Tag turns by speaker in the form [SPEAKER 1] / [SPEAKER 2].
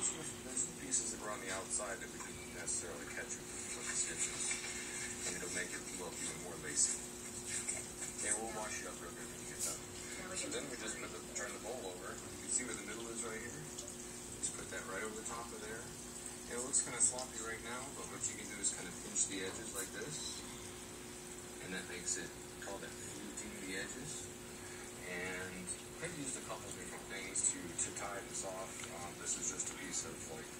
[SPEAKER 1] there's some, there's some pieces that were on the outside that we didn't necessarily catch with, the stitches. And it'll make it look even more lacy. Yeah, we'll wash it up real good when you get done. So then we just put the, turn the bowl over. You can see where the middle is right here? Just put that right over the top of there. It looks kind of sloppy right now, but what you can do is kind of pinch the edges like this. And that makes it, call that fluting the edges. And I've used a couple different things to, to tie this off. Um, this is just of like